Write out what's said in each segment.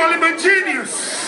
call him a genius.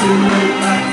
to make my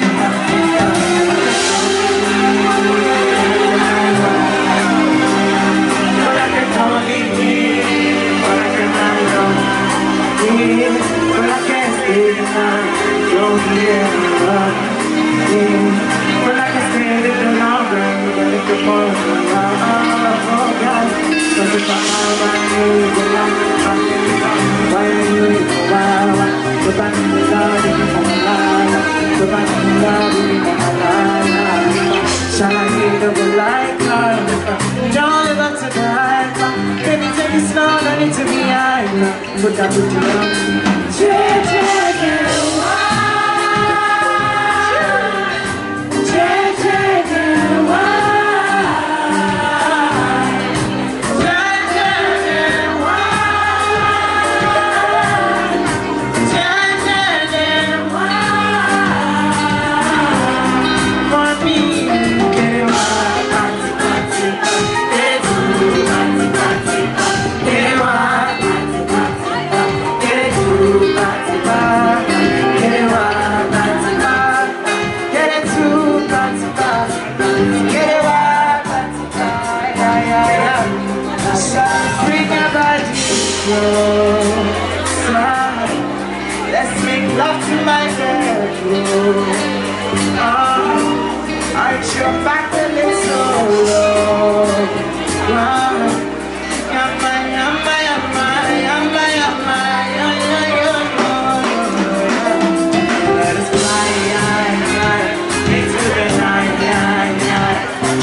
make love to my bedroom oh, I jump back a little low oh,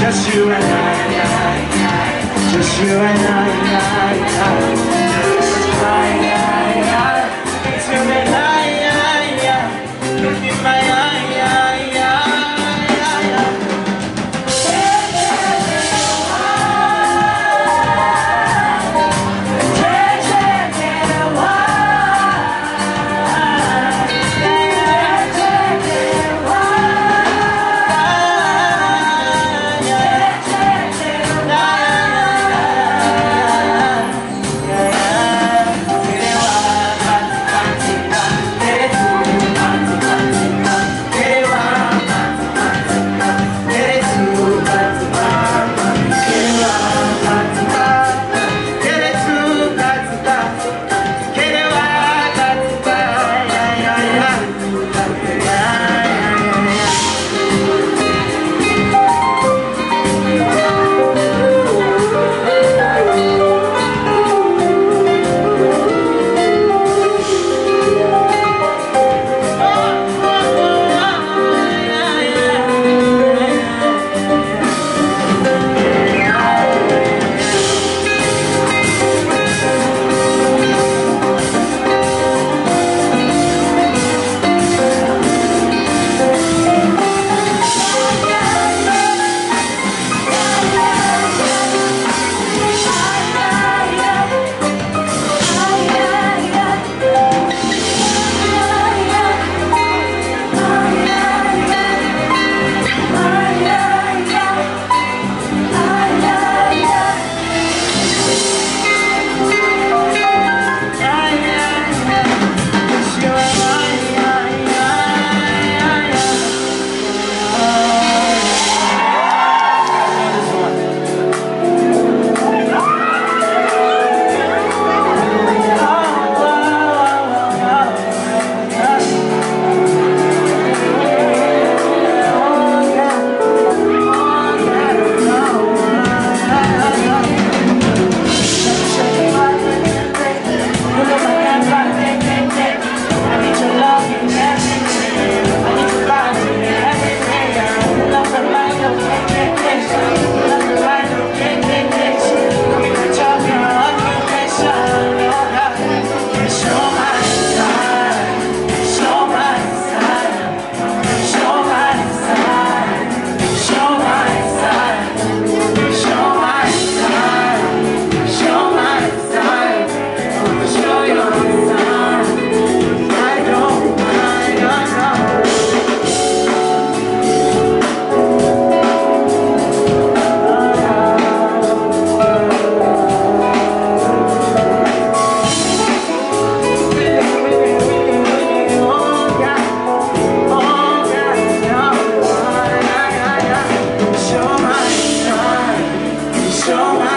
Just you and I, just you and I. Oh.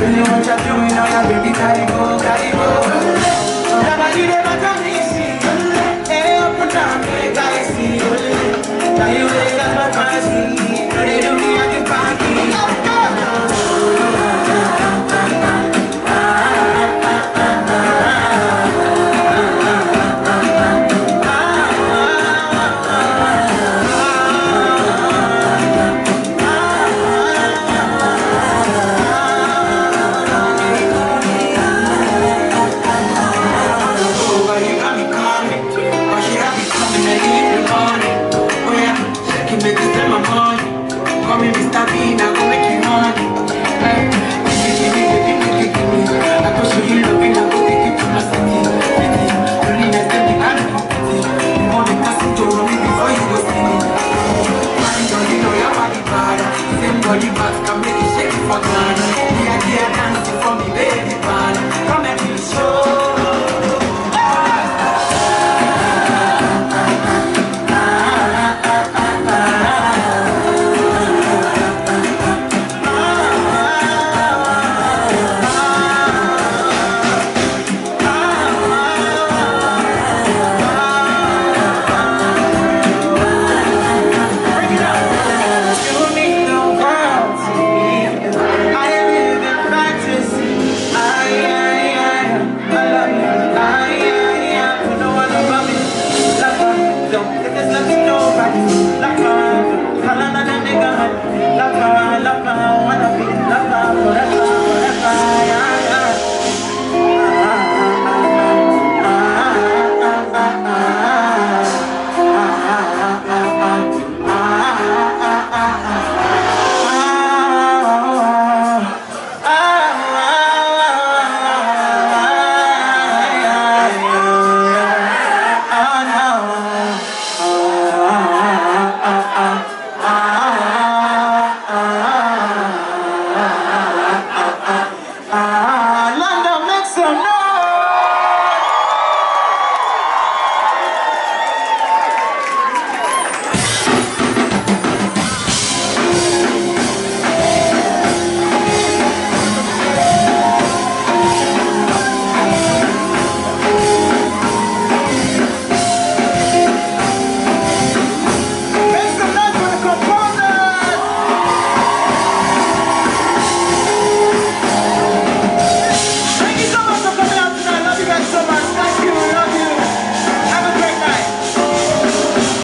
Really, what you're doing, all I baby, carry go, carry